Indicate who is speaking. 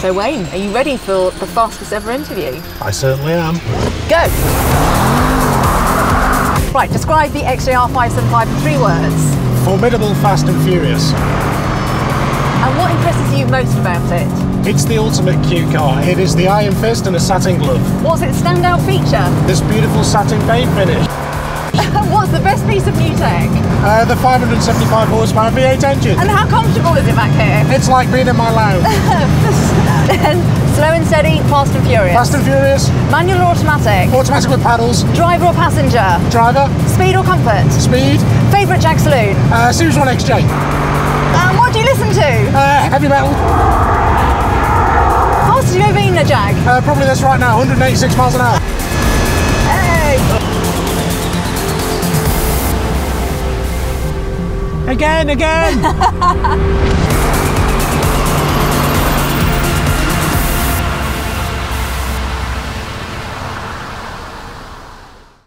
Speaker 1: So, Wayne, are you ready for the fastest ever interview?
Speaker 2: I certainly am.
Speaker 1: Go! Right, describe the XJR 575 in three words.
Speaker 2: Formidable, fast and furious.
Speaker 1: And what impresses you most about it?
Speaker 2: It's the ultimate cute car. It is the iron fist and a satin glove.
Speaker 1: What's its standout feature?
Speaker 2: This beautiful satin paint finish.
Speaker 1: What's the best piece of new tech?
Speaker 2: Uh, the 575 horsepower V8 engine.
Speaker 1: And how comfortable is it back here?
Speaker 2: It's like being in my lounge.
Speaker 1: Slow and steady, fast and furious.
Speaker 2: Fast and furious,
Speaker 1: Manual or automatic?
Speaker 2: automatic with paddles,
Speaker 1: Driver or passenger?
Speaker 2: driver,
Speaker 1: Speed or comfort?
Speaker 2: speed,
Speaker 1: Favourite Jag Saloon?
Speaker 2: uh, Series 1 XJ,
Speaker 1: And what do you listen to?
Speaker 2: uh, heavy metal,
Speaker 1: Fastest you ever been in a Jag?
Speaker 2: uh, probably this right now, 186 miles an hour.
Speaker 1: Hey!
Speaker 2: Again, again!